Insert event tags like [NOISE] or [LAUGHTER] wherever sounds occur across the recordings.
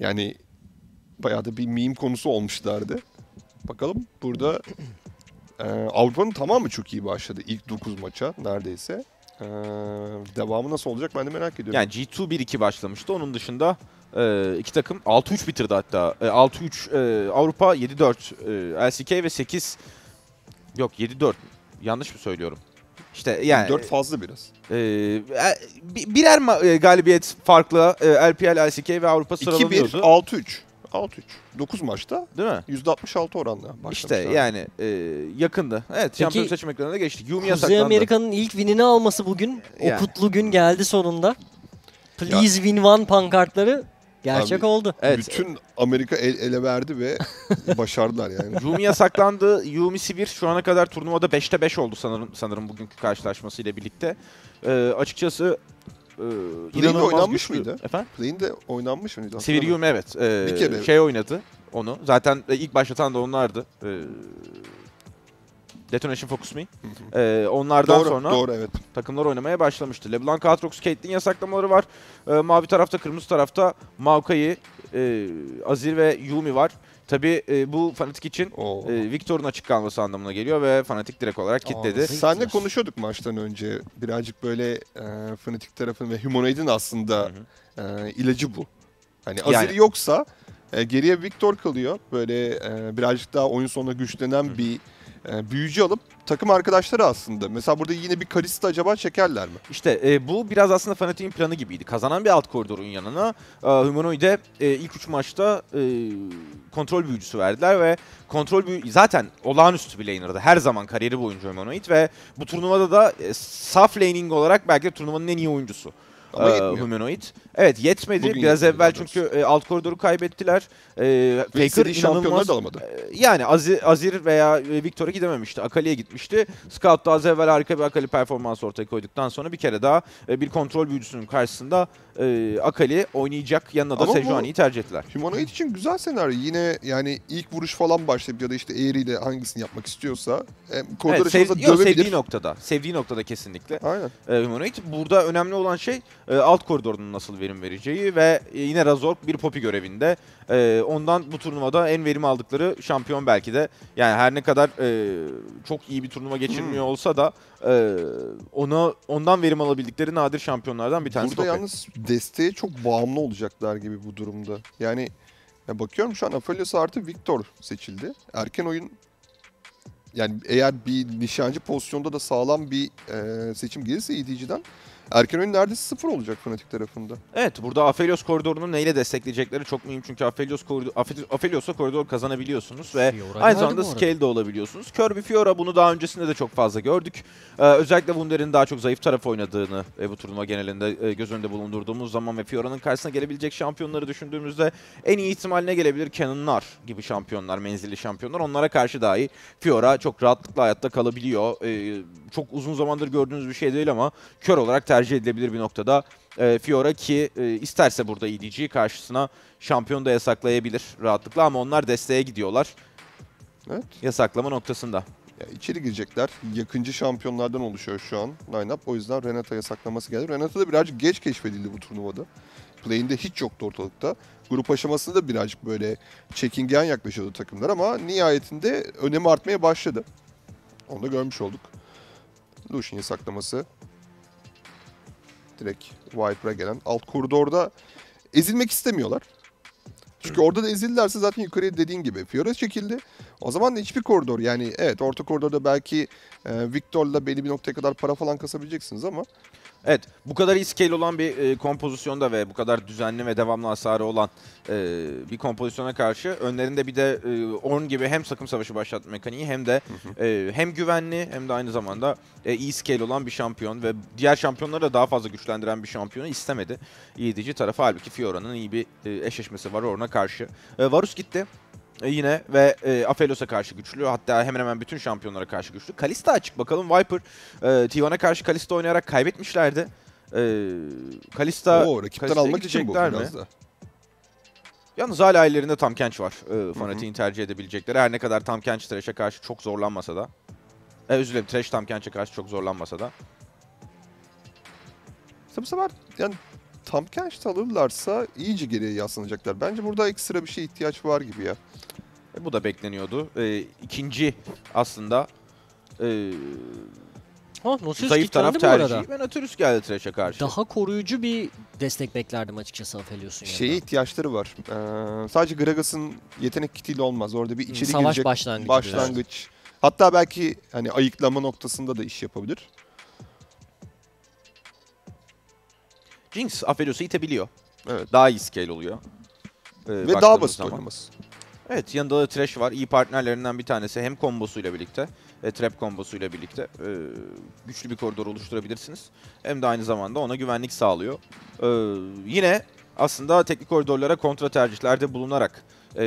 Yani bayağı da bir meme konusu olmuşlardı. Bakalım burada e, Avrupa'nın tamamı çok iyi başladı ilk 9 maça neredeyse. E, devamı nasıl olacak ben de merak ediyorum. Yani G2 1-2 başlamıştı. Onun dışında e, iki takım 6-3 bitirdi hatta. E, 6-3 e, Avrupa, 7-4 e, LCK ve 8 yok 7-4 yanlış mı söylüyorum? İşte yani 4 fazla biraz. e, e, bi- birer e, galibiyet farklı e, LPL, LCK ve Avrupa 2-1, sıralanıyordu. 6-3. 6-3. 9 maçta Değil mi? %66 oranla başlamışlar. İşte yani e, yakındı. Evet şampiyon seçim ekranına geçtik. Yumi Kuzey. Amerika'nın ilk winini alması bugün. O Yani. kutlu gün geldi sonunda. Please win one pankartları gerçek Abi, oldu. Evet. Bütün Amerika el ele verdi ve [LAUGHS] başardılar yani. Yumi yasaklandı. Yumi Sivir şu ana kadar turnuvada 5'te 5 oldu sanırım sanırım bugünkü karşılaşmasıyla birlikte. Ee, açıkçası e, inanılmaz oynanmış güçlü. mıydı? Efendim? Play'in de oynanmış mıydı? Sivir. Yumi evet. Ee, Bir kere. Şey oynadı onu. Zaten e, ilk başlatan da onlardı. Ee, Detonation Focus Me. Ee, onlardan Doğru, sonra doğru evet. takımlar oynamaya başlamıştı. LeBlanc, Aatrox, Caitlyn yasaklamaları var. Ee, mavi tarafta, kırmızı tarafta Maokai, e, Azir ve Yumi var. Tabii e, bu Fnatic için Oo. e, Victor'un açık kalması anlamına geliyor ve Fnatic direkt olarak kitledi. Senle Zayıflar. konuşuyorduk maçtan önce. Birazcık böyle e, Fnatic tarafın ve Humanoid'in aslında e, ilacı bu. Hani Azir Yani- yoksa e, geriye Victor kalıyor. Böyle e, birazcık daha oyun sonunda güçlenen bir e, büyücü alıp takım arkadaşları aslında. Mesela burada yine bir Kalista acaba çekerler mi? İşte e, bu biraz aslında Fnatic'in planı gibiydi. Kazanan bir alt koridorun yanına e, Humanoid'e e, ilk üç maçta e, kontrol büyücüsü verdiler ve kontrol büyü zaten olağanüstü bir laner'dı. Her zaman kariyeri boyunca Humanoid ve bu turnuvada da e, saf laning olarak belki de turnuvanın en iyi oyuncusu. Ama e. Humanoid. Evet yetmedi. Bugün Biraz yetmedi evvel çünkü e, alt koridoru kaybettiler. E, Faker inanılmaz da alamadı. ee, Yani Azir, Azir veya e, Victor'a gidememişti. Akali'ye gitmişti. Scout da az evvel harika bir Akali performans ortaya koyduktan sonra bir kere daha e, bir kontrol büyücüsünün karşısında e, Akali oynayacak. Yanına da Sejuani'yi tercih ettiler. Humanoid için güzel senaryo. Yine yani ilk vuruş falan başlayıp ya da işte eğriyle hangisini yapmak istiyorsa hem koridor Evet, sev- dövebilir. sevdiği noktada. Sevdiği noktada kesinlikle. Aynen. E, Humanoid. Burada önemli olan şey e, alt koridorunun nasıl verim vereceği ve yine Razork bir Poppy görevinde. E, ondan bu turnuvada en verim aldıkları şampiyon belki de. Yani her ne kadar e, çok iyi bir turnuva geçirmiyor Hmm. olsa da e, ona ondan verim alabildikleri nadir şampiyonlardan bir tanesi. Burada Poppy. yalnız desteğe çok bağımlı olacaklar gibi bu durumda. Yani ya bakıyorum şu an Aphelios artı Victor seçildi. Erken oyun yani eğer bir nişancı pozisyonda da sağlam bir e, seçim gelirse EDG'den erken oyun neredeyse sıfır olacak Fnatic tarafında. Evet burada Aphelios koridorunu neyle destekleyecekleri çok mühim çünkü Aphelios koridor, Aphe- Aphelios'a koridor kazanabiliyorsunuz ve Fiora aynı zamanda scale de olabiliyorsunuz. Kirby Fiora bunu daha öncesinde de çok fazla gördük. Ee, özellikle Wunder'in daha çok zayıf taraf oynadığını e, bu turnuva genelinde e, göz önünde bulundurduğumuz zaman ve Fiora'nın karşısına gelebilecek şampiyonları düşündüğümüzde en iyi ihtimaline gelebilir Cannon'lar gibi şampiyonlar, menzilli şampiyonlar. Onlara karşı dahi Fiora çok rahatlıkla hayatta kalabiliyor. Ee, çok uzun zamandır gördüğünüz bir şey değil ama kör olarak tercih edilebilir bir noktada e, Fiora ki e, isterse burada EDG karşısına şampiyon da yasaklayabilir rahatlıkla ama onlar desteğe gidiyorlar Evet. yasaklama noktasında. Ya içeri girecekler. Yakıncı şampiyonlardan oluşuyor şu an line-up. O yüzden Renata yasaklaması geldi. Renata da birazcık geç keşfedildi bu turnuvada. Play'inde hiç yoktu ortalıkta. Grup aşamasında da birazcık böyle çekingen yaklaşıyordu takımlar ama nihayetinde önemi artmaya başladı. Onu da görmüş olduk. Lucian yasaklaması. Direkt Viper'a gelen. Alt koridorda ezilmek istemiyorlar. Çünkü orada da ezilirlerse zaten yukarıya dediğin gibi Fiora çekildi. O zaman da hiçbir koridor yani evet orta koridorda belki e, Victor'la belli bir noktaya kadar para falan kasabileceksiniz ama Evet bu kadar iyi scale olan bir e, kompozisyonda ve bu kadar düzenli ve devamlı hasarı olan e, bir kompozisyona karşı önlerinde bir de e, Ornn gibi hem takım savaşı başlatma mekaniği hem de e, hem güvenli hem de aynı zamanda e, iyi scale olan bir şampiyon ve diğer şampiyonları da daha fazla güçlendiren bir şampiyonu istemedi. İyidici tarafı halbuki Fiora'nın iyi bir e, eşleşmesi var Ornn'a karşı. E, Varus gitti. E, yine ve e, Aphelos'a karşı güçlü. Hatta hemen hemen bütün şampiyonlara karşı güçlü. Kalista açık bakalım. Viper e, T1'a karşı Kalista oynayarak kaybetmişlerdi. E, Kalista o rakipten almak için bu mi? biraz da. Yalnız hala ellerinde Tam Kench var. E, Fanatic'in tercih edebilecekleri. Her ne kadar Tam Kench Thresh'e karşı çok zorlanmasa da. E, özür dilerim Thresh Tam Kench'e karşı çok zorlanmasa da. İşte bu sefer yani Tam Kench'te alırlarsa iyice geriye yaslanacaklar. Bence burada ekstra bir şey ihtiyaç var gibi ya. E, bu da bekleniyordu. E, ikinci aslında e, Ha, Nautilus zayıf taraf tercihi ve Nautilus geldi Thresh'e karşı. Daha koruyucu bir destek beklerdim açıkçası Aphelios'un yanında. Şeye ihtiyaçları var. Ee, sadece Gragas'ın yetenek kitiyle olmaz. Orada bir içeri Savaş girecek başlangıcı başlangıç. Hatta belki hani ayıklama noktasında da iş yapabilir. Jinx Aphelios'u itebiliyor. Evet. Daha iyi scale oluyor. E, Ve daha basit zaman. oynaması. Evet yanında da Thresh var. İyi partnerlerinden bir tanesi. Hem kombosuyla birlikte, e, trap kombosuyla birlikte e, güçlü bir koridor oluşturabilirsiniz. Hem de aynı zamanda ona güvenlik sağlıyor. E, yine aslında teknik koridorlara kontra tercihlerde bulunarak e,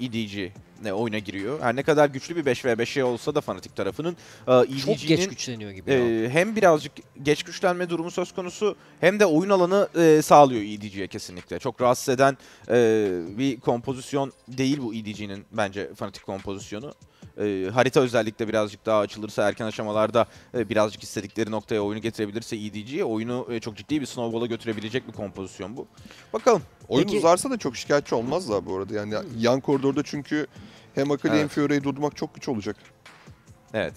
EDG ne oyuna giriyor. Her ne kadar güçlü bir 5v5 şey olsa da fanatik tarafının e, Çok geç EDG'nin güçleniyor gibi. ee, hem birazcık geç güçlenme durumu söz konusu hem de oyun alanı e, sağlıyor EDG'ye kesinlikle. Çok rahatsız eden e, bir kompozisyon değil bu EDG'nin bence fanatik kompozisyonu. E, harita özellikle birazcık daha açılırsa erken aşamalarda e, birazcık istedikleri noktaya oyunu getirebilirse EDG oyunu e, çok ciddi bir snowball'a götürebilecek bir kompozisyon bu. Bakalım. Oyun Peki- uzarsa da çok şikayetçi olmazlar bu arada. Yani yan koridorda çünkü hem Akali hem Evet. Fiore'yi durdurmak çok güç olacak. Evet.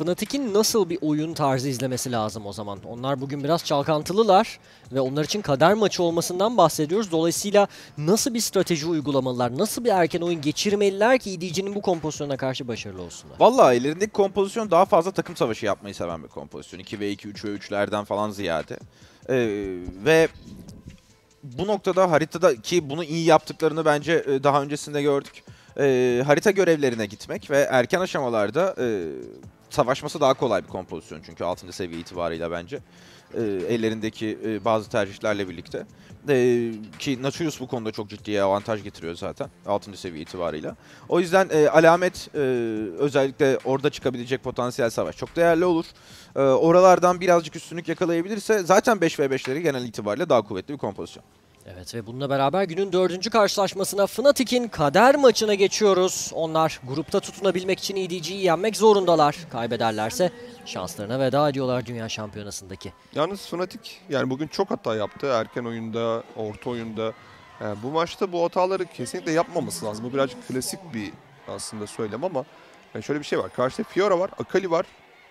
Fnatic'in nasıl bir oyun tarzı izlemesi lazım o zaman? Onlar bugün biraz çalkantılılar ve onlar için kader maçı olmasından bahsediyoruz. Dolayısıyla nasıl bir strateji uygulamalılar, nasıl bir erken oyun geçirmeliler ki EDG'nin bu kompozisyona karşı başarılı olsunlar? Vallahi ellerindeki kompozisyon daha fazla takım savaşı yapmayı seven bir kompozisyon. 2v2, 3v3'lerden falan ziyade. Ee, ve bu noktada haritada ki bunu iyi yaptıklarını bence e, daha öncesinde gördük. Ee, harita görevlerine gitmek ve erken aşamalarda e, savaşması daha kolay bir kompozisyon çünkü 6. seviye itibarıyla bence. E, ellerindeki e, bazı tercihlerle birlikte. E, ki Nautilus bu konuda çok ciddi avantaj getiriyor zaten 6. seviye itibarıyla. O yüzden e, alamet e, özellikle orada çıkabilecek potansiyel savaş çok değerli olur. E, oralardan birazcık üstünlük yakalayabilirse zaten 5v5'leri genel itibariyle daha kuvvetli bir kompozisyon. Evet ve bununla beraber günün dördüncü karşılaşmasına Fnatic'in kader maçına geçiyoruz. Onlar grupta tutunabilmek için EDG'yi yenmek zorundalar. Kaybederlerse şanslarına veda ediyorlar Dünya Şampiyonası'ndaki. Yalnız Fnatic yani bugün çok hata yaptı. Erken oyunda, orta oyunda. Yani bu maçta bu hataları kesinlikle yapmaması lazım. Bu birazcık klasik bir aslında söylem ama yani şöyle bir şey var. Karşıda Fiora var, Akali var,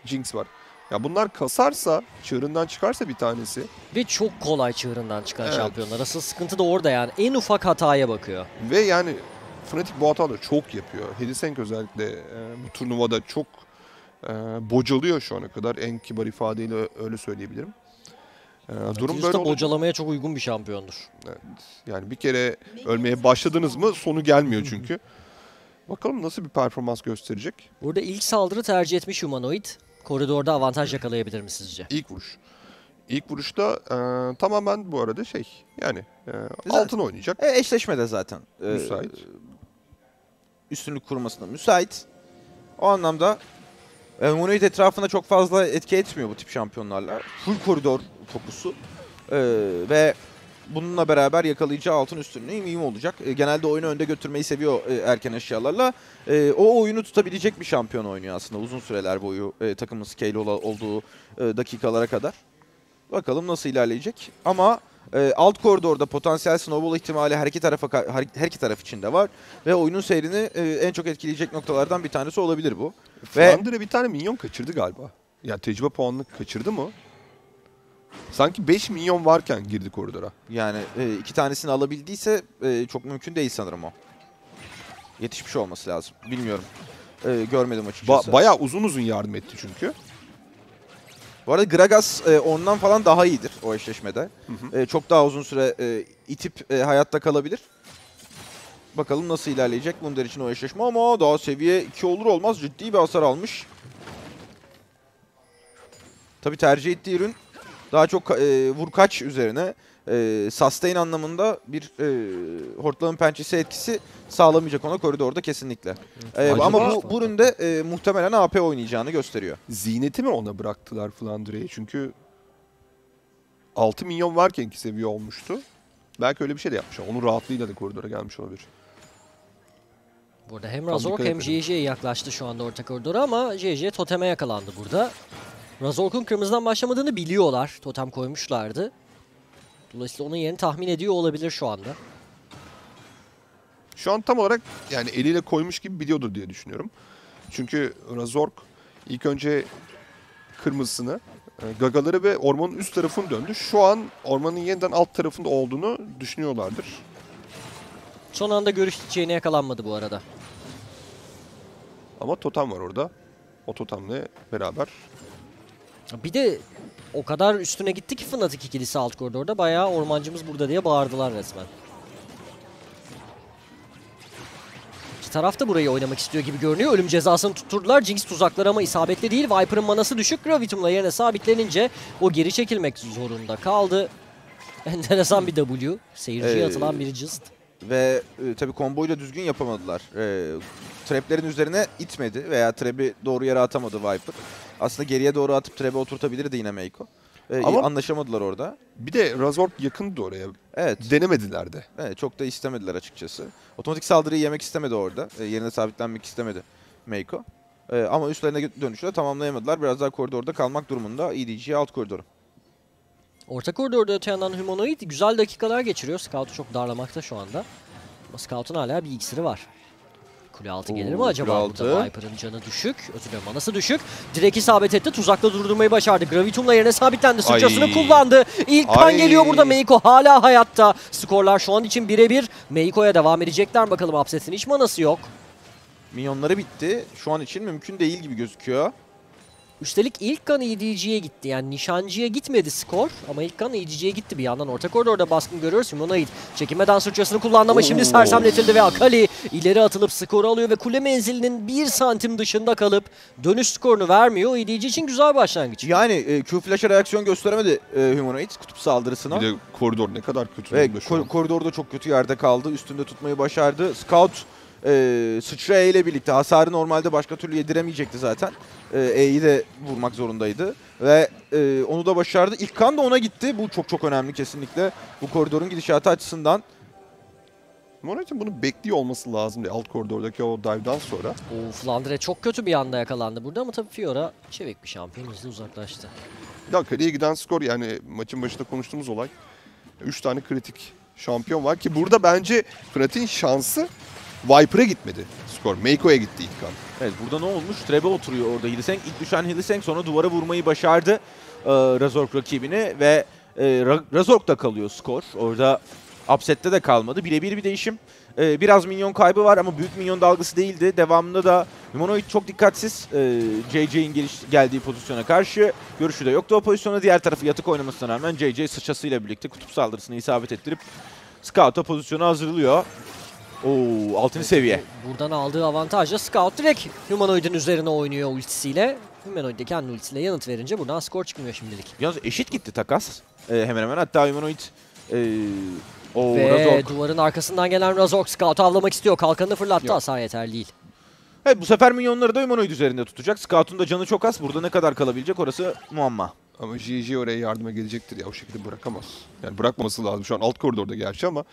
Jinx var. Ya bunlar kasarsa, çığırından çıkarsa bir tanesi Ve çok kolay çığırından çıkan Evet. şampiyonlar. Asıl sıkıntı da orada yani. En ufak hataya bakıyor. ve yani Fnatic bu hataları çok yapıyor. Helisenk özellikle e, bu turnuvada çok e, bocalıyor şu ana kadar. En kibar ifadeyle öyle söyleyebilirim. E, durum Nautilus böyle bocalamaya çok uygun bir şampiyondur. Yani bir kere ölmeye başladınız mı sonu gelmiyor çünkü. Bakalım nasıl bir performans gösterecek. Burada ilk saldırı tercih etmiş Humanoid. Koridorda avantaj yakalayabilir mi sizce? İlk vuruş. İlk vuruşta e, tamamen bu arada şey yani e, Güzel. altın oynayacak. E, eşleşmede zaten. e, Müsait. üstünlük kurmasına müsait. O anlamda e, Humanoid etrafına çok fazla etki etmiyor bu tip şampiyonlarla. Full koridor fokusu. E, ve bununla beraber yakalayacağı altın üstünlüğü mühim olacak. E, genelde oyunu önde götürmeyi seviyor e, erken eşyalarla. E, o oyunu tutabilecek bir şampiyon oynuyor aslında uzun süreler boyu e, takımın scale olduğu e, dakikalara kadar. Bakalım nasıl ilerleyecek. Ama e, alt koridorda potansiyel snowball ihtimali her iki tarafa her, her iki taraf için de var ve oyunun seyrini e, en çok etkileyecek noktalardan bir tanesi olabilir bu. Ve Flandre bir tane minyon kaçırdı galiba. Ya tecrübe puanını kaçırdı mı? Sanki 5 milyon varken girdi koridora. yani e, iki tanesini alabildiyse e, çok mümkün değil sanırım o. Yetişmiş olması lazım. Bilmiyorum. E, görmedim açıkçası. Ba- bayağı uzun uzun yardım etti çünkü. Bu arada Gragas e, ondan falan daha iyidir o eşleşmede. E, çok daha uzun süre e, itip e, hayatta kalabilir. Bakalım nasıl ilerleyecek Wunder için o eşleşme ama daha seviye 2 olur olmaz ciddi bir hasar almış. Tabi tercih ettiği ürün daha çok e, vur kaç üzerine e, sustain anlamında bir e, hortlağın pençesi etkisi sağlamayacak ona koridorda kesinlikle. E, Acaba- ama bu, bu üründe e, muhtemelen AP oynayacağını gösteriyor. Ziyneti mi ona bıraktılar Flandre'ye? Çünkü 6 milyon varken iki seviye olmuştu. Belki öyle bir şey de yapmışlar. Onun rahatlığıyla da koridora gelmiş olabilir. Burada hem Razork hem. JJ'ye yaklaştı şu anda orta koridora ama JJ toteme yakalandı burada. Razork'un kırmızıdan başlamadığını biliyorlar. Totem koymuşlardı. Dolayısıyla onun yerini tahmin ediyor olabilir şu anda. Şu an tam olarak yani eliyle koymuş gibi biliyordur diye düşünüyorum. Çünkü Razork ilk önce kırmızısını, e, gagaları ve ormanın üst tarafını döndü. Şu an ormanın yeniden alt tarafında olduğunu düşünüyorlardır. Son anda görüş çiçeğine yakalanmadı bu arada. Ama totem var orada. O totemle beraber. Bir de o kadar üstüne gitti ki Fnatic ikilisi alt koridorda. Bayağı ormancımız burada diye bağırdılar resmen. İki taraf da burayı oynamak istiyor gibi görünüyor. Ölüm cezasını tutturdular. Jinx tuzakları ama isabetli değil. Viper'ın manası düşük. Gravitum'la yerine sabitlenince o geri çekilmek zorunda kaldı. [LAUGHS] Enteresan bir W. Seyirciye Ee, atılan bir cıst. Ve e, tabii komboyu da düzgün yapamadılar. E, traplerin üzerine itmedi veya trap'i doğru yere atamadı Viper. Aslında geriye doğru atıp trap'e oturtabilirdi yine Meiko. E, Ama- anlaşamadılar orada. Bir de Razork yakındı oraya. Evet. Denemediler de. Evet, çok da istemediler açıkçası. Otomatik saldırıyı yemek istemedi orada. E, yerine sabitlenmek istemedi Meiko. E, ama üstlerine dönüşü de tamamlayamadılar. Biraz daha koridorda kalmak durumunda EDG alt koridoru. Orta koridorda öte yandan Humanoid güzel dakikalar geçiriyor. Scout'u çok darlamakta şu anda. Ama Scout'un hala bir iksiri var. Kule altı gelir mi Oo, acaba? Burada altı. Viper'ın canı düşük. Özür dilerim manası düşük. Direkt isabet etti. Tuzakla durdurmayı başardı. Gravitum'la yerine sabitlendi. Sıçrasını kullandı. İlk kan geliyor burada. Meiko hala hayatta. Skorlar şu an için birebir. Meiko'ya devam edecekler bakalım. Upset'in hiç manası yok. Minyonları bitti. Şu an için mümkün değil gibi gözüküyor. Üstelik ilk kan EDG'ye gitti. Yani nişancıya gitmedi skor ama ilk kan EDG'ye gitti bir yandan. Orta koridorda baskın görüyoruz. Humanoid çekinmeden sıçrasını kullandı ama şimdi sersemletildi ve Akali ileri atılıp skoru alıyor ve kule menzilinin bir santim dışında kalıp dönüş skorunu vermiyor. EDG için güzel başlangıç. Yani e, Q Flash'a reaksiyon gösteremedi e, Humanoid kutup saldırısına. Bir de koridor ne kadar kötü Ve ko- koridorda çok kötü yerde kaldı. Üstünde tutmayı başardı. Scout e, sıçra E ile birlikte hasarı normalde başka türlü yediremeyecekti zaten. E, E'yi de vurmak zorundaydı. Ve e, onu da başardı. İlk kan da ona gitti. Bu çok çok önemli kesinlikle. Bu koridorun gidişatı açısından. Monet'in bunu bekliyor olması lazım diye alt koridordaki o dive'dan sonra. Oo, Flandre çok kötü bir anda yakalandı burada ama tabii Fiora çevik bir şampiyon hızlı uzaklaştı. Bir daha kaleye giden skor yani maçın başında konuştuğumuz olay. 3 tane kritik şampiyon var ki burada bence Fnatic'in şansı Viper'a gitmedi skor. Meiko'ya gitti ilk kan. Evet burada ne olmuş? Trebe oturuyor orada Hylissang. İlk düşen Hylissang sonra duvara vurmayı başardı. E, Razork rakibini ve e, Ra- Razork da kalıyor skor. Orada upset'te de kalmadı. Birebir bir değişim. E, biraz minyon kaybı var ama büyük minyon dalgası değildi. Devamında da Humanoid çok dikkatsiz e, JJ'in geldiği pozisyona karşı. Görüşü de yoktu o pozisyona. Diğer tarafı yatık oynamasına rağmen JJ sıçrasıyla birlikte kutup saldırısını isabet ettirip Scout'a pozisyonu hazırlıyor. Oo, altın seviye. Buradan aldığı avantajla Scout direkt Humanoid'in üzerine oynuyor ultisiyle. Humanoid de kendi ultisiyle yanıt verince buradan skor çıkmıyor şimdilik. Yalnız eşit gitti takas. Ee, hemen hemen hatta Humanoid e, o Ve Razork. duvarın arkasından gelen Razork Scout avlamak istiyor. Kalkanını fırlattı. Yok. Hasar yeterli değil. Evet bu sefer minyonları da Humanoid üzerinde tutacak. Scout'un da canı çok az. Burada ne kadar kalabilecek orası muamma. Ama GG oraya yardıma gelecektir ya o şekilde bırakamaz. Yani bırakmaması lazım. Şu an alt koridorda gerçi ama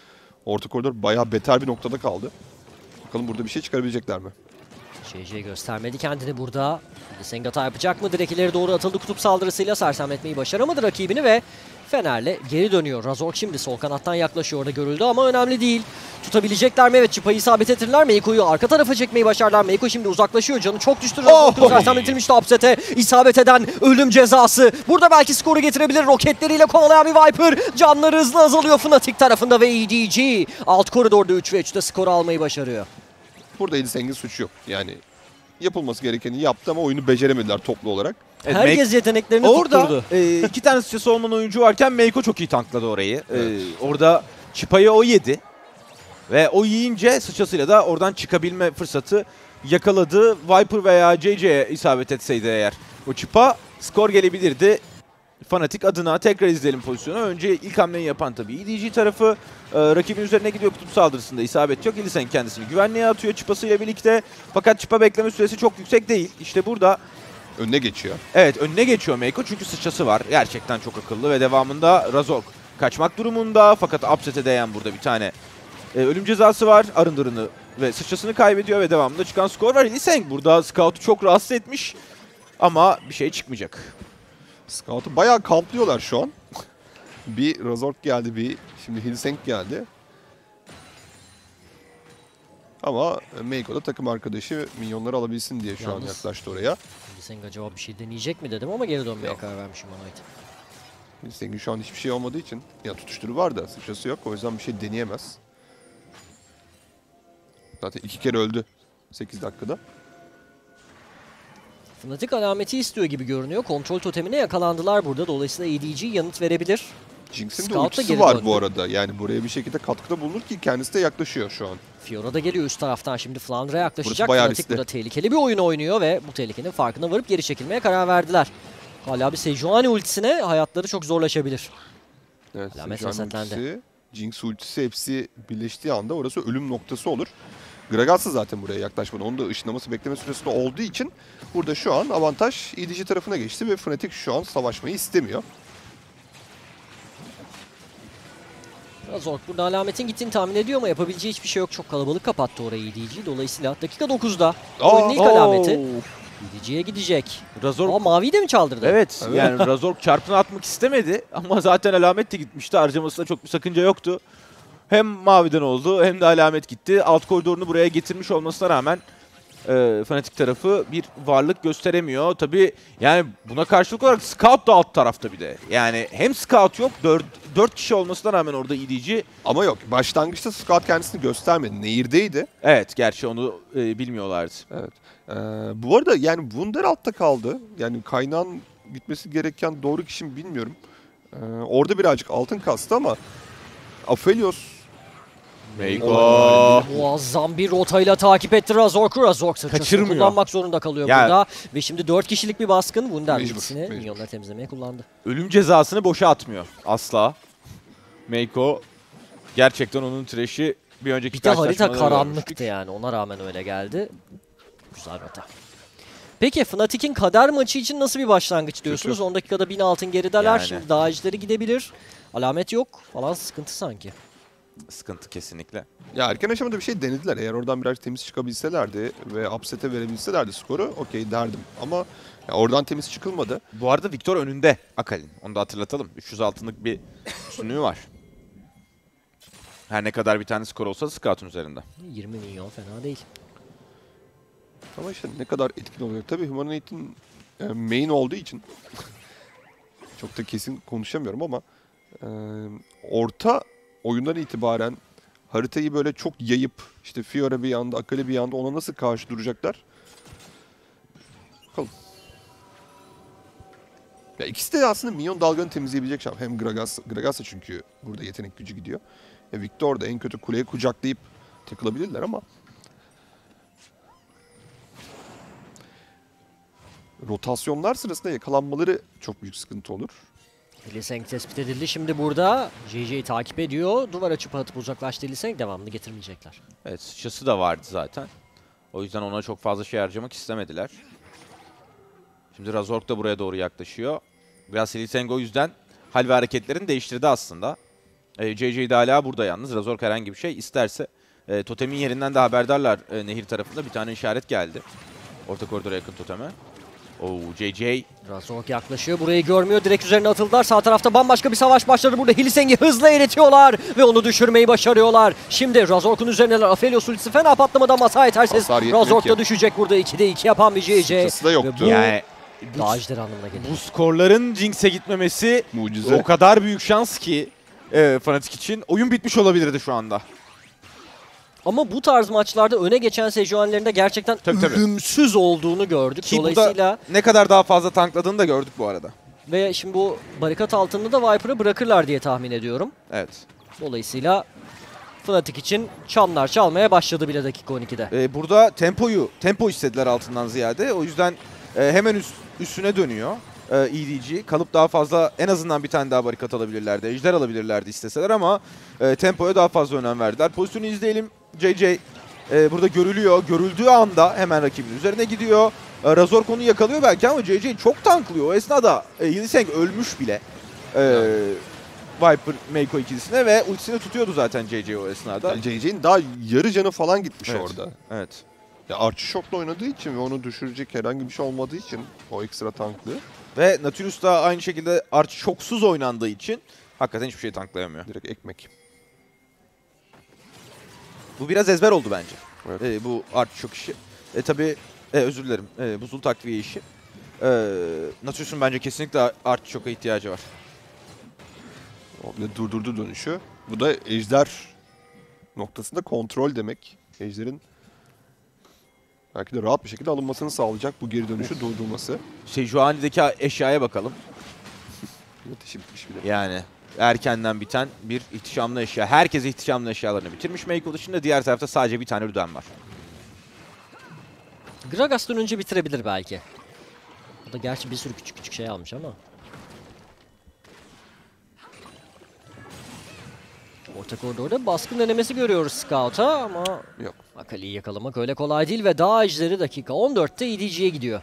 orta koridor bayağı beter bir noktada kaldı. Bakalım burada bir şey çıkarabilecekler mi? JJ göstermedi kendini burada. Liseng hata yapacak mı? Direkt doğru atıldı kutup saldırısıyla sersemletmeyi başaramadı rakibini ve Fener'le geri dönüyor. Razork şimdi sol kanattan yaklaşıyor orada görüldü ama önemli değil. Tutabilecekler mi? Evet çıpayı isabet ettirdiler. Meiko'yu arka tarafa çekmeyi başardılar. Meiko şimdi uzaklaşıyor. Canı çok düştü. Razork'un Oh! sersemletilmişti upset'e. isabet eden ölüm cezası. Burada belki skoru getirebilir. Roketleriyle kovalayan bir Viper. Canları hızlı azalıyor Fnatic tarafında ve EDG. Alt koridorda 3 ve 3'te skoru almayı başarıyor. Burada Eliseng'in suçu yok. Yani yapılması gerekeni yaptı ama oyunu beceremediler toplu olarak. Evet, Herkes yeteneklerini Orada tutturdu. e, iki tane sıçrası olmayan oyuncu varken Meiko çok iyi tankladı orayı. E, orada çıpayı o yedi. Ve o yiyince sıçrasıyla da oradan çıkabilme fırsatı yakaladı. Viper veya JJ'ye isabet etseydi eğer o çıpa skor gelebilirdi. Fanatik adına tekrar izleyelim pozisyonu. Önce ilk hamleyi yapan tabii EDG tarafı. E, rakibin üzerine gidiyor kutup saldırısında isabet yok. Ilisen kendisini güvenliğe atıyor çıpasıyla birlikte. Fakat çıpa bekleme süresi çok yüksek değil. İşte burada Önüne geçiyor. Evet önüne geçiyor Meiko çünkü sıçrası var. Gerçekten çok akıllı ve devamında Razork kaçmak durumunda. Fakat upset'e değen burada bir tane e, ölüm cezası var. Arındırını ve sıçrasını kaybediyor ve devamında çıkan skor var. Liseng burada Scout'u çok rahatsız etmiş ama bir şey çıkmayacak. Scout'u bayağı kamplıyorlar şu an. Bir Razork geldi bir şimdi Hilsenk geldi. Ama Meiko da takım arkadaşı minyonları alabilsin diye şu an Yalnız- yaklaştı oraya. Liseng acaba bir şey deneyecek mi dedim ama geri dönmeye Yok. karar vermiş Humanoid. Hilsenk'in şu an hiçbir şey olmadığı için ya tutuşturu var da sıçrası yok o yüzden bir şey deneyemez. Zaten iki kere öldü 8 dakikada. Fnatic alameti istiyor gibi görünüyor. Kontrol totemine yakalandılar burada. Dolayısıyla ADG yanıt verebilir. Jinx'in de ultisi var döndü. bu arada. Yani buraya bir şekilde katkıda bulunur ki kendisi de yaklaşıyor şu an. Fiora da geliyor üst taraftan şimdi Flandre'ya yaklaşacak. Fnatic burada tehlikeli bir oyun oynuyor ve bu tehlikenin farkına varıp geri çekilmeye karar verdiler. Hala bir Sejuani ultisine hayatları çok zorlaşabilir. Evet, Alamet Sejuani ultisi, Jinx ultisi hepsi birleştiği anda orası ölüm noktası olur. Gragas da zaten buraya yaklaşmadı. Onun da ışınlaması bekleme süresinde olduğu için burada şu an avantaj EDG tarafına geçti ve Fnatic şu an savaşmayı istemiyor. Razork burada alametin gittiğini tahmin ediyor ama yapabileceği hiçbir şey yok. Çok kalabalık kapattı orayı EDG. Dolayısıyla dakika 9'da oyunun ilk alameti EDG'ye gidecek. Razork Ama maviyi de mi çaldırdı? Evet, Evet. yani Razork çarpını atmak istemedi ama zaten alamet de gitmişti. Harcamasında çok bir sakınca yoktu. Hem maviden oldu hem de alamet gitti. Alt koridorunu buraya getirmiş olmasına rağmen e, Fnatic tarafı bir varlık gösteremiyor. Tabii yani buna karşılık olarak Scout da alt tarafta bir de. Yani hem Scout yok 4, 4 kişi olmasına rağmen orada EDG. Ama yok başlangıçta Scout kendisini göstermedi. Nehirdeydi. Evet gerçi onu e, bilmiyorlardı. Evet. Ee, bu arada yani Wunder altta kaldı. Yani kaynağın gitmesi gereken doğru kişi mi bilmiyorum. Ee, orada birazcık altın kastı ama Aphelios Meiko. Muazzam bir rotayla takip etti Razork'u. Razork sıçrasını kullanmak zorunda kalıyor Ya- burada. Ve şimdi 4 kişilik bir baskın. Wunder mecbur. minyonları temizlemeye kullandı. ölüm cezasını boşa atmıyor asla. Meiko gerçekten onun trash'i bir önceki Bir de harita karanlıktı görmüştük. yani. Ona rağmen öyle geldi. Güzel rota. Peki Fnatic'in kader maçı için nasıl bir başlangıç diyorsunuz? 10 dakikada 1000 altın gerideler. Yani. Şimdi dağcıları gidebilir. Alamet yok falan sıkıntı sanki. Sıkıntı kesinlikle. Ya erken aşamada bir şey denediler. Eğer oradan biraz temiz çıkabilselerdi ve upset'e verebilselerdi skoru okey derdim. Ama ya oradan temiz çıkılmadı. Bu arada Victor önünde Akalin. Onu da hatırlatalım. 300 altınlık bir üstünlüğü var. Her ne kadar bir tane skor olsa Scout'un üzerinde. 20 milyon fena değil. Ama işte ne kadar etkin oluyor. Tabii Humanoid'in e, main olduğu için [LAUGHS] çok da kesin konuşamıyorum ama e, orta oyundan itibaren haritayı böyle çok yayıp işte Fiora bir yanda, Akali bir yanda ona nasıl karşı duracaklar? Bakalım. Ya ikisi de aslında minyon dalganı temizleyebilecek şamp. Hem Gragas, Gragas da çünkü burada yetenek gücü gidiyor. E Victor da en kötü kuleye kucaklayıp takılabilirler ama rotasyonlar sırasında yakalanmaları çok büyük sıkıntı olur. Liseng tespit edildi. Şimdi burada JJ'yi takip ediyor. Duvar açıp atıp uzaklaştı Liseng. Devamını getirmeyecekler. Evet sıçrası da vardı zaten. O yüzden ona çok fazla şey harcamak istemediler. Şimdi Razork da buraya doğru yaklaşıyor. Biraz Siliseng o yüzden hal ve hareketlerini değiştirdi aslında. E, JJ de hala burada yalnız. Razork herhangi bir şey isterse. E, totemin yerinden de haberdarlar e, nehir tarafında. Bir tane işaret geldi. Orta koridora yakın toteme. Oo JJ Razork yaklaşıyor. Burayı görmüyor. Direkt üzerine atıldılar. Sağ tarafta bambaşka bir savaş başladı. Burada Hiliseng'i hızla eritiyorlar. Ve onu düşürmeyi başarıyorlar. Şimdi Razork'un üzerineler. Aphelios ultisi fena patlamada ama hata yetersiz. Razork da düşecek burada. 2'de 2 yapan bir JJ. Sıçrası da yoktu. Ve bu yani bu, dağcılar anlamına geliyor. bu skorların Jinx'e gitmemesi Mucize. o kadar büyük şans ki e, Fnatic için. Oyun bitmiş olabilirdi şu anda. Ama bu tarz maçlarda öne geçen Sejuani'lerin de gerçekten Tabii, tabii. ölümsüz olduğunu gördük. Ki Dolayısıyla Ne kadar daha fazla tankladığını da gördük bu arada. ve şimdi bu barikat altında da Viper'ı bırakırlar diye tahmin ediyorum. Evet. Dolayısıyla Fnatic için çanlar çalmaya başladı bile dakika 12'de. Ee, burada tempoyu, tempo istediler altından ziyade. O yüzden e, hemen üst, üstüne dönüyor e, EDG. Kalıp daha fazla en azından bir tane daha barikat alabilirlerdi. Ejder alabilirlerdi isteseler ama e, tempoya daha fazla önem verdiler. Pozisyonu izleyelim. JJ e, burada görülüyor. Görüldüğü anda hemen rakibin üzerine gidiyor. E, Razork onu yakalıyor belki ama JJ çok tanklıyor. O esnada e, Hylissang ölmüş bile. E, Viper Meiko ikilisine ve ultisini tutuyordu zaten JJ o esnada. Yani JJ'in daha yarı canı falan gitmiş Evet. orada. Evet. Ya Archie Shock'la oynadığı için ve onu düşürecek herhangi bir şey olmadığı için o ekstra tanklı. Ve Nautilus da aynı şekilde artık şoksuz oynandığı için Hakikaten hiçbir şey tanklayamıyor. Direkt ekmek. Bu biraz ezber oldu bence. Evet. Ee, bu Artichoke işi. E tabi özür dilerim. E, buzul takviye işi. E, Natürs'ün bence kesinlikle Artichoke'a ihtiyacı var. Durdurdu dönüşü. Bu da ejder noktasında kontrol demek. Ejderin belki de rahat bir şekilde alınmasını sağlayacak bu geri dönüşü durdurması. Sejuani'deki eşyaya bakalım. Müthiş bitmiş. Yani erkenden biten bir ihtişamlı eşya. Herkes ihtişamlı eşyalarını bitirmiş Meiko dışında. Diğer tarafta sadece bir tane Luden var. Gragas'tan önce bitirebilir belki. O da gerçi bir sürü küçük küçük şey almış ama. Orta koridorda baskın denemesi görüyoruz Scout'a ama Yok. Akali'yi yakalamak öyle kolay değil ve dağ ejderi dakika 14'te EDG'ye gidiyor.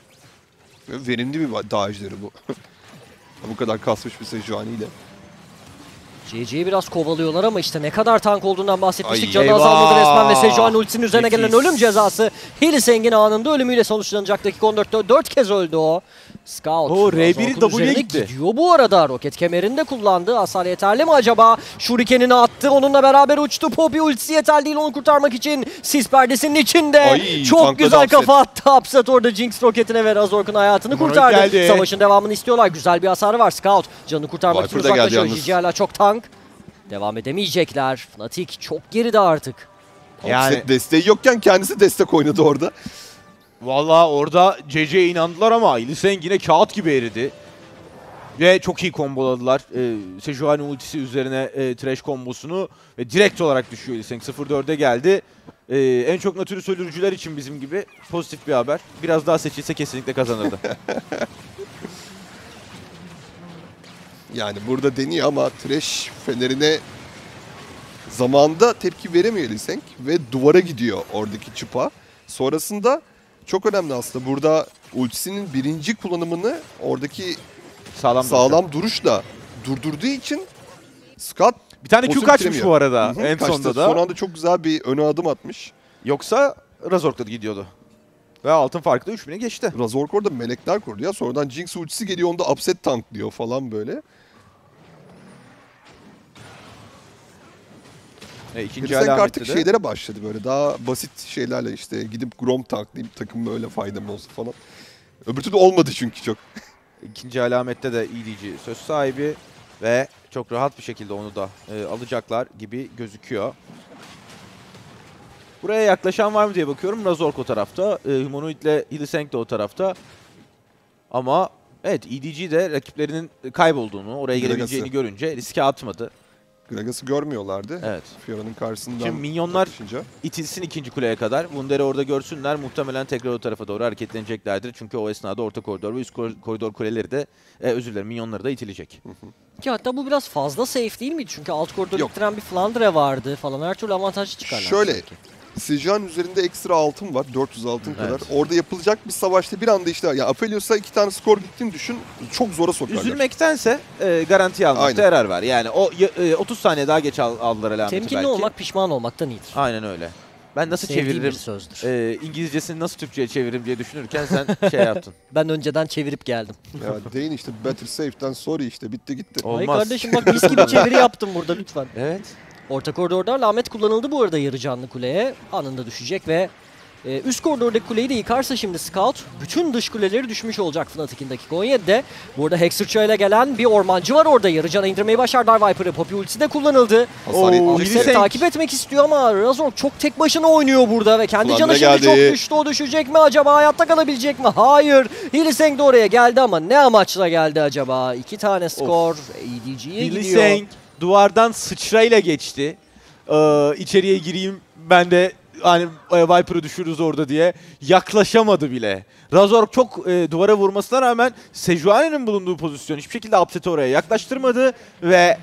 Ve Verimli bir dağ ejderi bu. [LAUGHS] bu kadar kasmış bir Sejuani ile. CC'yi biraz kovalıyorlar ama işte ne kadar tank olduğundan bahsetmiştik. Ay, Canı eyvah! azalmadı resmen ve Sejuani ultisinin üzerine gelen Nefis. ölüm cezası. Hilliseng'in anında ölümüyle sonuçlanacak. Dakika 14'te 4 kez öldü o. Scout. Oo, R1'i Razork'un W'ye gitti. Gidiyor bu arada. Roket kemerini de kullandı. Hasar yeterli mi acaba? Shuriken'ini attı. Onunla beraber uçtu. Poppy ultisi yeterli değil onu kurtarmak için. Sis perdesinin içinde. Ay, Çok güzel Upset. kafa attı. Upset orada Jinx roketine ve Razork'un hayatını Humanoid kurtardı. geldi. Savaşın devamını istiyorlar. Güzel bir hasarı var. Scout canını kurtarmak için Viper geldi uzaklaşıyor. Gigi hala çok tank. Devam edemeyecekler. Fnatic çok geride artık. Yani-. Desteği yokken kendisi destek oynadı orada. Valla orada CC'ye inandılar ama Iliseng yine kağıt gibi eridi. Ve çok iyi komboladılar. Ee, Sejuani ultisi üzerine e, trash kombosunu ve direkt olarak düşüyor Iliseng. 0-4'e geldi. Ee, en çok natürü söylürücüler için bizim gibi pozitif bir haber. Biraz daha seçilse kesinlikle kazanırdı. [LAUGHS] Yani burada deniyor ama Thresh fenerine zamanda tepki veremiyor Liseng ve duvara gidiyor oradaki çıpa. Sonrasında çok önemli aslında burada ultisinin birinci kullanımını oradaki Sağlam. sağlam duruşla durdurduğu için Scott Bir tane Q kaçmış bu arada Hı hı, en kaçtı. sonda da. Son anda çok güzel bir öne adım atmış. Yoksa Razork'la gidiyordu. Ve altın farkı da 3000'e geçti. Razork orada melekler kurdu ya. Sonradan Jinx ultisi geliyor onda upset tanklıyor falan böyle. E, ikinci alamette artık de. şeylere başladı böyle daha basit şeylerle işte gidip Grom tanklayıp takım böyle faydam olsun falan. Öbür türlü olmadı çünkü çok. [LAUGHS] İkinci alamette de EDG söz sahibi ve çok rahat bir şekilde onu da e, alacaklar gibi gözüküyor. Buraya yaklaşan var mı diye bakıyorum. Razork o tarafta. E, Humanoid ile Hylissang de o tarafta. Ama evet EDG de rakiplerinin kaybolduğunu, oraya gelebileceğini görünce riske atmadı. Gragas'ı görmüyorlardı. Evet. Fiora'nın karşısından Şimdi minyonlar yaklaşınca. itilsin ikinci kuleye kadar. Wunder'i orada görsünler. Muhtemelen tekrar o tarafa doğru hareketleneceklerdir. Çünkü o esnada orta koridor ve üst kor- koridor kuleleri de, e, özür dilerim, minyonları da itilecek. Ki hatta bu biraz fazla safe değil miydi? Çünkü alt koridoru Yok. bitiren bir Flandre vardı falan. Her türlü avantajlı çıkarlar. Şöyle, sanki. Sejuani üzerinde ekstra altın var. 400 altın Evet. kadar. Orada yapılacak bir savaşta bir anda işte ya Aphelios'a iki tane skor gittiğini düşün. Çok zora sokarlar. Üzülmektense e, garanti almakta Aynen. yarar var. Yani o e, 30 saniye daha geç al- aldılar alameti Temkinli belki. olmak pişman olmaktan iyidir. Aynen öyle. Ben nasıl Sevdiğim bir çeviririm, sözdür. e, İngilizcesini nasıl Türkçe'ye çeviririm diye düşünürken sen şey yaptın. [LAUGHS] Ben önceden çevirip geldim. Ya deyin işte better safe'den sorry işte bitti gitti. Olmaz. Ay kardeşim bak mis gibi çeviri yaptım burada lütfen. Evet. Orta koridorda lamet kullanıldı bu arada yarı canlı kuleye. Anında düşecek ve e, üst koridordaki kuleyi de yıkarsa şimdi Scout bütün dış kuleleri düşmüş olacak Fnatic'in dakika 17'de. Burada Hexercha ile gelen bir ormancı var orada. Yarı cana indirmeyi başardılar Viper'ı. Poppy ultisi de kullanıldı. Upset takip etmek istiyor ama Razork çok tek başına oynuyor burada ve kendi Flandre canı şimdi geldi. çok düştü. O düşecek mi acaba? Hayatta kalabilecek mi? Hayır. Hylissang de oraya geldi ama ne amaçla geldi acaba? İki tane skor EDG'ye gidiyor. Duvardan sıçrayla geçti. Ee, içeriye gireyim ben de hani e, Viper'ı düşürürüz orada diye yaklaşamadı bile. Razork çok e, duvara vurmasına rağmen Sejuani'nin bulunduğu pozisyon hiçbir şekilde Upset'i oraya yaklaştırmadı ve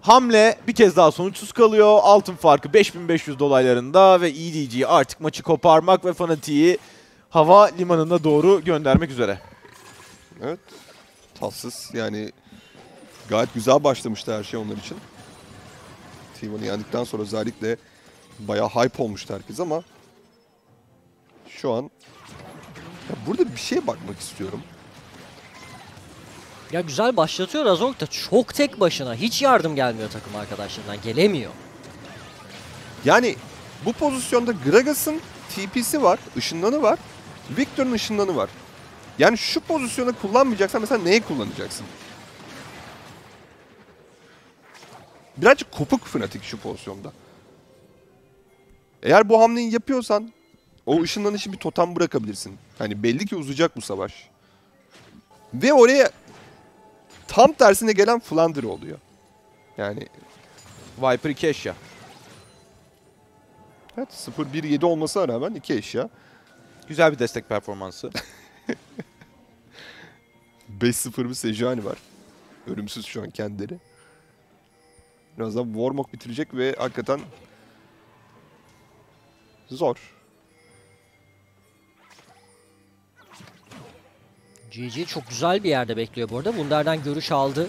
hamle bir kez daha sonuçsuz kalıyor. Altın farkı 5500 dolaylarında ve EDG artık maçı koparmak ve Fnatic'i hava limanına doğru göndermek üzere. Evet. Tatsız yani gayet güzel başlamıştı her şey onlar için. T1'i yendikten sonra özellikle bayağı hype olmuştu herkes ama şu an ya burada bir şeye bakmak istiyorum. Ya güzel başlatıyor Razork da çok tek başına. Hiç yardım gelmiyor takım arkadaşlarından. Gelemiyor. Yani bu pozisyonda Gragas'ın TP'si var, ışınlanı var. Victor'ın ışınlanı var. Yani şu pozisyonu kullanmayacaksan mesela neyi kullanacaksın? Birazcık kopuk Fnatic şu pozisyonda. Eğer bu hamleyi yapıyorsan o ışınlanışı bir totem bırakabilirsin. Hani belli ki uzayacak bu savaş. Ve oraya tam tersine gelen Flandre oluyor. Yani Viper 2 eşya. evet 0-1-7 olmasına rağmen iki eşya. Güzel bir destek performansı. [LAUGHS] 5-0 bir Sejuani var. Ölümsüz şu an kendileri. Birazdan Warmok bitirecek ve hakikaten zor. GG çok güzel bir yerde bekliyor bu arada. Bunlardan görüş aldı.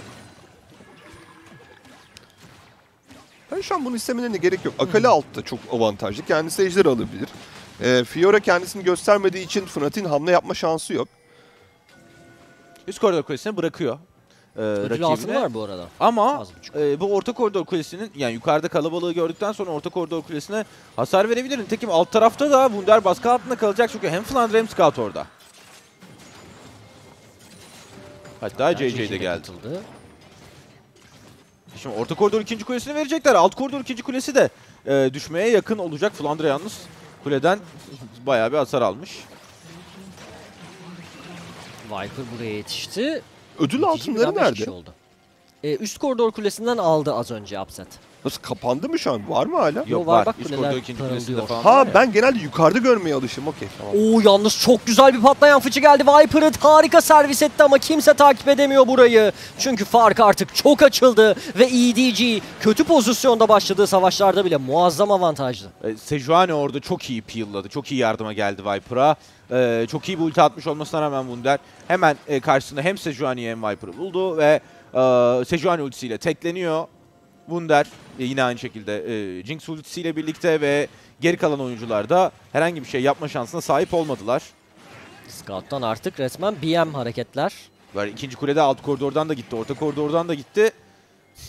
Ben şu an bunu istemelerine gerek yok. Akali altta çok avantajlı. Kendisi ejderi alabilir. Ee, Fiora kendisini göstermediği için Fnatic'in hamle yapma şansı yok. Üst koridor kulesine bırakıyor. E, Ödül rakibine. var bu arada. Ama e, bu orta koridor kulesinin yani yukarıda kalabalığı gördükten sonra orta koridor kulesine hasar verebilir. Nitekim alt tarafta da Wunder baskı altında kalacak çünkü hem Flandre hem Scout orada. Hatta JJ de geldi. katıldı. Şimdi orta koridor ikinci kulesini verecekler. Alt koridor ikinci kulesi de e, düşmeye yakın olacak. Flandre yalnız kuleden bayağı bir hasar almış. Viper buraya yetişti. Ödül altınları nerede? Oldu. Ee, üst koridor kulesinden aldı az önce Upset. Nasıl kapandı mı şu an? Var mı hala? Yo, Yok var, var. bak Üst koridor ikinci kulesinde falan Ha ben genelde yukarıda görmeye alışım. Okey tamam. Oo yalnız çok güzel bir patlayan fıçı geldi. Viper'ı harika servis etti ama kimse takip edemiyor burayı. Çünkü fark artık çok açıldı ve EDG kötü pozisyonda başladığı savaşlarda bile muazzam avantajlı. E, Sejuani orada çok iyi peel'ladı. Çok iyi yardıma geldi Viper'a. E, çok iyi bir ulti atmış olmasına rağmen Wunder hemen e, karşısında hem Sejuani'yi hem Viper'ı buldu ve e, Sejuani ultisiyle tekleniyor. Wunder e, yine aynı şekilde e, Jinx ultisiyle birlikte ve geri kalan oyuncular da herhangi bir şey yapma şansına sahip olmadılar. Scout'tan artık resmen BM hareketler. Böyle ikinci kulede alt koridordan da gitti, orta koridordan da gitti.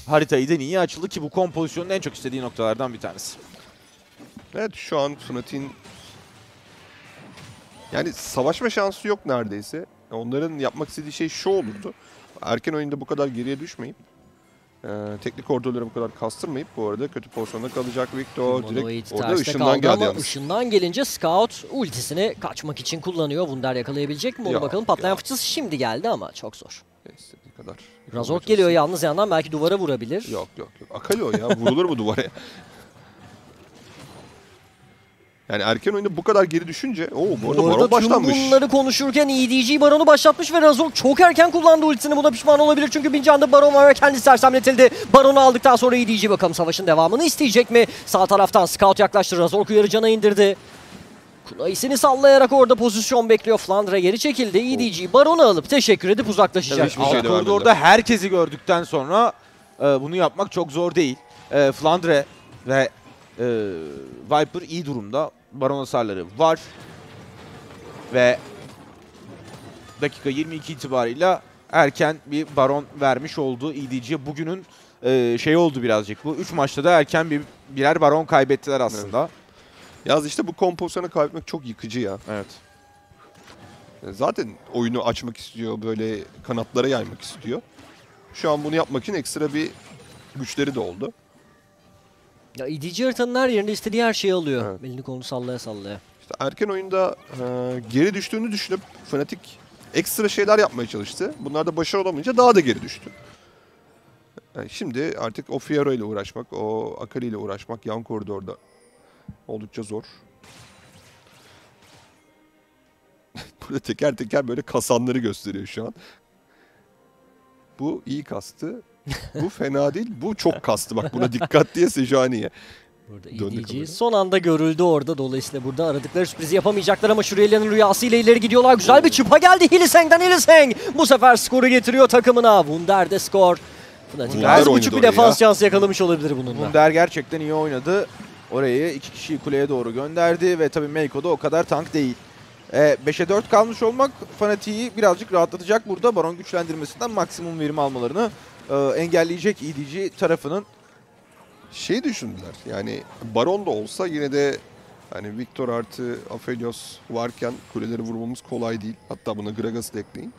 Haritayı da iyi açıldı ki bu kompozisyonun en çok istediği noktalardan bir tanesi. Evet şu an Fnatic'in yani savaşma şansı yok neredeyse. Onların yapmak istediği şey şu olurdu. Erken oyunda bu kadar geriye düşmeyip e, teknik orduları bu kadar kastırmayıp bu arada kötü pozisyonda kalacak Victor Monoid direkt orada ışından geldi ama yalnız. ışından gelince Scout ultisini kaçmak için kullanıyor. Wunder yakalayabilecek mi onu Ya, bakalım. Patlayan ya. fıçısı şimdi geldi ama çok zor. İstediği kadar. Razork geliyor yalnız yandan belki duvara vurabilir. Yok yok yok. Akali o ya. Vurulur mu duvara? [LAUGHS] Yani erken oyunda bu kadar geri düşünce o bu arada Bu arada baron tüm başlanmış. bunları konuşurken EDG Baron'u başlatmış ve Razork çok erken kullandı ultisini. Buna pişman olabilir çünkü bin canda Baron var ve kendisi sersemletildi. Baron'u aldıktan sonra EDG bakalım savaşın devamını isteyecek mi? Sağ taraftan Scout yaklaştı. Razork'u yarı cana indirdi. Kulayısını sallayarak orada pozisyon bekliyor. Flandre geri çekildi. EDG Baron'u alıp teşekkür edip uzaklaşacak. alt şey koridorda herkesi gördükten sonra e, bunu yapmak çok zor değil. E, Flandre ve e, Viper iyi durumda. Baron hasarları var. Ve dakika 22 itibarıyla erken bir baron vermiş oldu EDG. Bugünün e, şey oldu birazcık bu. 3 maçta da erken bir birer baron kaybettiler aslında. Yaz işte bu kompozisyonu kaybetmek çok yıkıcı ya. Evet. Zaten oyunu açmak istiyor, böyle kanatlara yaymak istiyor. Şu an bunu yapmak için ekstra bir güçleri de oldu. Ya EDG haritanın her yerinde istediği her şeyi alıyor. Evet. Elini kolunu sallaya sallaya. İşte erken oyunda e, geri düştüğünü düşünüp Fnatic ekstra şeyler yapmaya çalıştı. Bunlar da başarılı olamayınca daha da geri düştü. Yani şimdi artık o Fiora ile uğraşmak, o Akali ile uğraşmak yan koridorda oldukça zor. [LAUGHS] Burada teker teker böyle kasanları gösteriyor şu an. Bu iyi kastı. [LAUGHS] Bu fena değil. Bu çok kastı. Bak buna dikkat diye Sejani'ye. Burada EDG son anda görüldü orada. Dolayısıyla burada aradıkları sürprizi yapamayacaklar ama Shurelia'nın rüyasıyla ileri gidiyorlar. Güzel bir çıpa geldi Hillseng'den Hillseng. Bu sefer skoru getiriyor takımına. Wunder de skor. Fnatic az buçuk bir defans şansı yakalamış olabilir bununla. Wunder gerçekten iyi oynadı. Orayı iki kişiyi kuleye doğru gönderdi ve tabii Meiko da o kadar tank değil. E, 5'e 4 kalmış olmak Fnatic'i birazcık rahatlatacak burada. Baron güçlendirmesinden maksimum verim almalarını e, engelleyecek EDG tarafının. Şey düşündüler yani Baron da olsa yine de hani Victor artı Aphelios varken kuleleri vurmamız kolay değil. Hatta buna Gragas'ı da ekleyin.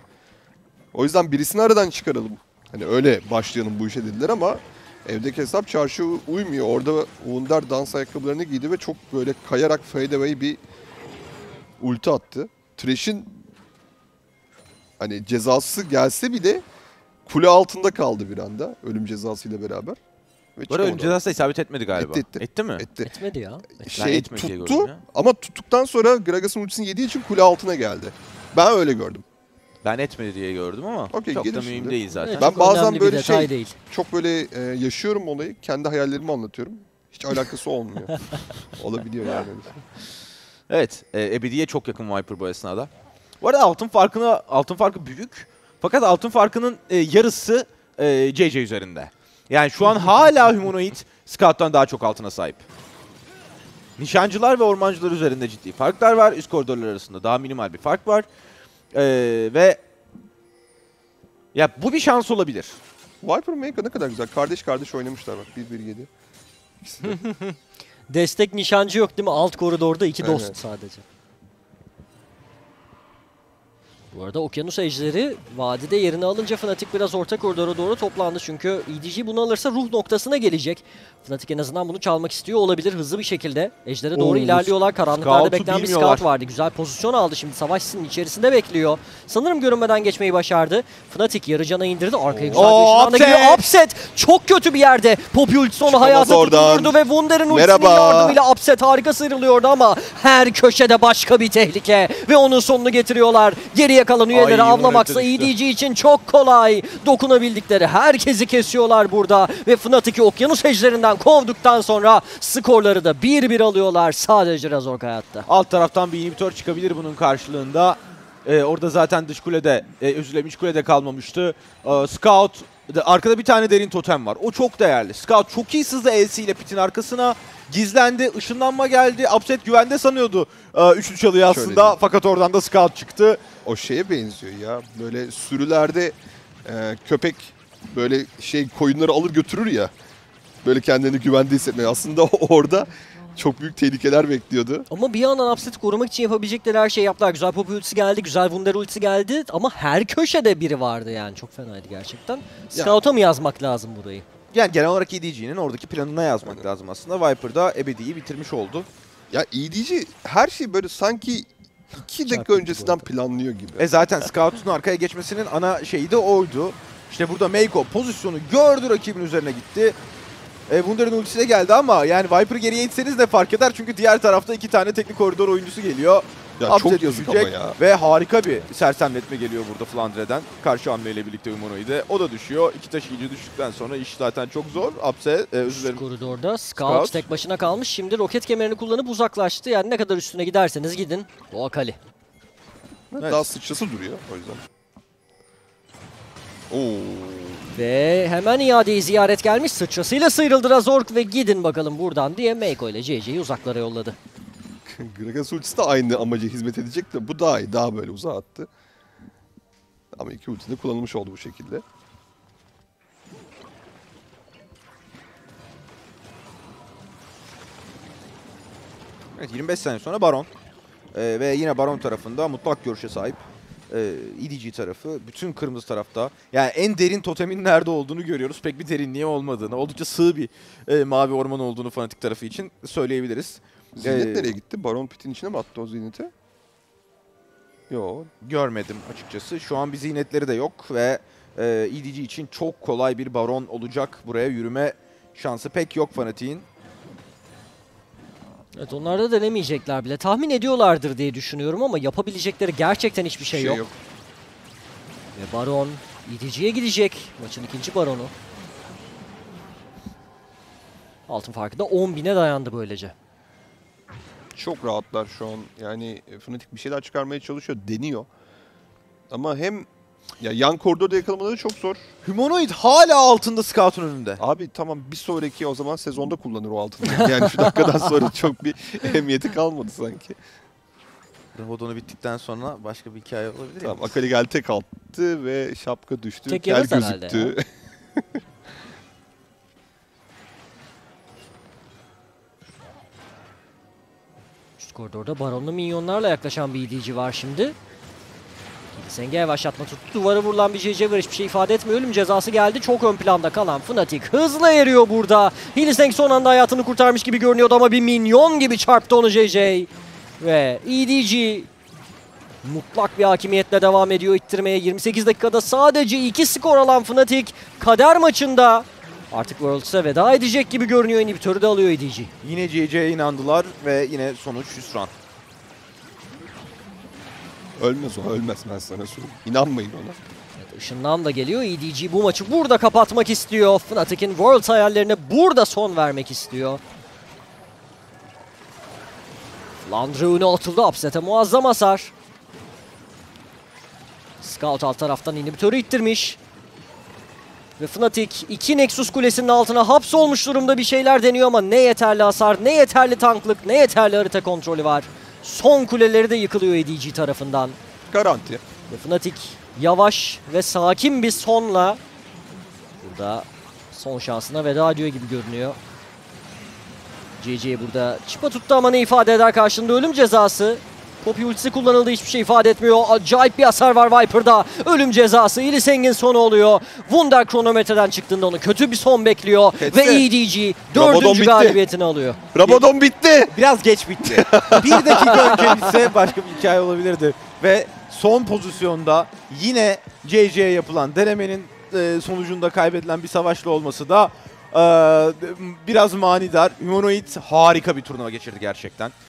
O yüzden birisini aradan çıkaralım. Hani öyle başlayalım bu işe dediler ama evdeki hesap çarşı uymuyor. Orada Wunder dans ayakkabılarını giydi ve çok böyle kayarak fade away bir ulti attı. Thresh'in hani cezası gelse bile kule altında kaldı bir anda ölüm cezasıyla beraber. Ve Bu arada cezası isabet etmedi galiba. Etti, etti. mi? Etti. Etmedi ya. Şey tuttu ya. ama tuttuktan sonra Gragas'ın ultisini yediği için kule altına geldi. Ben öyle gördüm. Ben etmedi diye gördüm ama Okey, çok da mühim şimdi. değil zaten. Evet, Ben bazen böyle şey- değil. Çok böyle e, yaşıyorum olayı. Kendi hayallerimi anlatıyorum. Hiç alakası olmuyor. [LAUGHS] Olabiliyor yani. Evet, e, Ebedi'ye çok yakın Viper bu esnada. Bu arada altın farkını altın farkı büyük. Fakat altın farkının e, yarısı e, JJ üzerinde. Yani şu an hala [LAUGHS] Humanoid Scout'tan daha çok altına sahip. Nişancılar ve ormancılar üzerinde ciddi farklar var. Üst koridorlar arasında daha minimal bir fark var. E, ve ya bu bir şans olabilir. Viper Mega ne kadar güzel. Kardeş kardeş oynamışlar bak. 1-1-7. [LAUGHS] Destek nişancı yok değil mi? Alt koridorda iki dost Evet. sadece. Bu arada Okyanus Ejderi vadide yerini alınca Fnatic biraz orta koridora doğru toplandı. Çünkü EDG bunu alırsa ruh noktasına gelecek. Fnatic en azından bunu çalmak istiyor olabilir hızlı bir şekilde. Ejder'e doğru Oo, ilerliyorlar. Karanlıklarda bekleyen bir scout vardı. Güzel pozisyon aldı şimdi. Savaş sizin içerisinde bekliyor. Sanırım görünmeden geçmeyi başardı. Fnatic yarı cana indirdi. Arkaya güzel Oo, bir ışınlanma upset! Çok kötü bir yerde. Poppy ultisi onu hayata tutundurdu ve Wunder'ın ultisinin yardımıyla Upset harika sıyrılıyordu ama her köşede başka bir tehlike ve onun sonunu getiriyorlar. Geriye kalan üyeleri Ay, avlamaksa. EDG için çok kolay. Dokunabildikleri herkesi kesiyorlar burada ve Fnatic'i okyanus ejderinden kovduktan sonra skorları da 1-1 alıyorlar. Sadece Razork hayatta. Alt taraftan bir inhibitor çıkabilir bunun karşılığında. Ee, orada zaten dış kulede, e, özür dilerim iç kulede kalmamıştı. Ee, Scout, arkada bir tane derin totem var. O çok değerli. Scout çok iyi sızdı LC ile pitin arkasına. Gizlendi, ışınlanma geldi. Upset güvende sanıyordu e, üçlü çalıyı aslında. Fakat oradan da Scout çıktı. O şeye benziyor ya. Böyle sürülerde e, köpek böyle şey koyunları alır götürür ya. Böyle kendini güvende hissetmeye. Aslında [LAUGHS] orada çok büyük tehlikeler bekliyordu. Ama bir yandan Upset'i korumak için yapabilecekleri her şeyi yaptılar. Güzel Poppy ultisi geldi, güzel Wunder ultisi geldi ama her köşede biri vardı yani. Çok fenaydı gerçekten. Scout'a mı yazmak lazım burayı? Yani genel olarak EDG'nin oradaki planına yazmak lazım aslında. Viper da Ebedi'yi bitirmiş oldu. Ya EDG her şey böyle sanki iki dakika öncesinden planlıyor gibi. E zaten Scout'un arkaya geçmesinin ana şeyi de oydu. İşte burada Meiko pozisyonu gördü rakibin üzerine gitti. E, Wunder'ın ultisi de geldi ama yani Viper'ı geriye itseniz de fark eder çünkü diğer tarafta iki tane teknik koridor oyuncusu geliyor. ya Upset çok yazık ama düşecek ya. Ve harika bir sersemletme geliyor burada Flandre'den. Karşı hamleyle birlikte Humanoid'e. O da düşüyor. İki taşıyıcı düştükten sonra iş zaten çok zor. Upset, e, özür dilerim. koridorda Scout, Scout. tek başına kalmış. Şimdi roket kemerini kullanıp uzaklaştı. Yani ne kadar üstüne giderseniz gidin. O Akali. Evet. Daha sıçrası duruyor o yüzden. Oo. Ve hemen iadeyi ziyaret gelmiş. Sıçrasıyla sıyrıldı Razork ve gidin bakalım buradan diye Meiko ile JJ'yi uzaklara yolladı. [LAUGHS] Gragas ultisi de aynı amaca hizmet edecek de bu daha iyi. Daha böyle uzağa attı. Ama iki ulti de kullanılmış oldu bu şekilde. Evet 25 sene sonra Baron. Ee, ve yine Baron tarafında mutlak görüşe sahip. Ee, EDG tarafı, bütün kırmızı tarafta. Yani en derin totemin nerede olduğunu görüyoruz. Pek bir derinliği olmadığını, oldukça sığ bir e, mavi orman olduğunu fanatik tarafı için söyleyebiliriz. Zinet Ee, nereye gitti? Baron Pit'in içine mi attı o Zinet'i? Yo. Görmedim açıkçası. Şu an bir ziynetleri de yok ve e, EDG için çok kolay bir Baron olacak. Buraya yürüme şansı pek yok fanatiğin. Evet onlar da denemeyecekler bile. Tahmin ediyorlardır diye düşünüyorum ama yapabilecekleri gerçekten hiçbir şey, yok. Ve Baron EDG'ye gidecek. Maçın ikinci Baronu. Altın farkı da 10 bine dayandı böylece. Çok rahatlar şu an. Yani Fnatic bir şeyler çıkarmaya çalışıyor, deniyor. Ama hem ya yan koridorda yakalamaları çok zor. Humanoid hala altında Scout'un önünde. Abi tamam bir sonraki o zaman sezonda kullanır o altını. [LAUGHS] Yani şu dakikadan sonra çok bir ehemmiyeti kalmadı sanki. Rabadon'u bittikten sonra başka bir hikaye olabilir ya. Tamam Akali geldi tek attı ve şapka düştü. Tek Kel gözüktü. Üst koridorda Baron'la minyonlarla yaklaşan bir EDG var şimdi. Senge yavaşlatma tuttu. Duvara vurulan bir var. Hiçbir şey ifade etmiyor. Ölüm cezası geldi. Çok ön planda kalan Fnatic hızla eriyor burada. Hillseng son anda hayatını kurtarmış gibi görünüyordu ama bir minyon gibi çarptı onu JJ. Ve EDG mutlak bir hakimiyetle devam ediyor ittirmeye. 28 dakikada sadece 2 skor alan Fnatic kader maçında artık Worlds'e veda edecek gibi görünüyor. İnhibitörü de alıyor EDG. Yine CC'ye inandılar ve yine sonuç hüsran. Ölmez o ölmez ben sana söyleyeyim. İnanmayın ona. Evet, ışınlan da geliyor. EDG bu maçı burada kapatmak istiyor. Fnatic'in Worlds hayallerine burada son vermek istiyor. Landry öne atıldı. Upset'e muazzam hasar. Scout alt taraftan inhibitörü ittirmiş. Ve Fnatic iki Nexus kulesinin altına hapsolmuş durumda bir şeyler deniyor ama ne yeterli hasar, ne yeterli tanklık, ne yeterli harita kontrolü var. Son kuleleri de yıkılıyor EDG tarafından. Garanti. Ve Fnatic yavaş ve sakin bir sonla burada son şansına veda ediyor gibi görünüyor. CC burada çıpa tuttu ama ne ifade eder karşında ölüm cezası. Poppy ultisi kullanıldı hiçbir şey ifade etmiyor. Acayip bir hasar var Viper'da. Ölüm cezası Iliseng'in sonu oluyor. Wunder kronometreden çıktığında onu kötü bir son bekliyor. Ketse. Ve EDG dördüncü bitti. galibiyetini alıyor. Rabadon bitti. Biraz geç bitti. [LAUGHS] bir dakika önce bitse başka bir hikaye olabilirdi. Ve son pozisyonda yine JJ'ye yapılan denemenin e, sonucunda kaybedilen bir savaşlı olması da e, biraz manidar. Humanoid harika bir turnuva geçirdi gerçekten.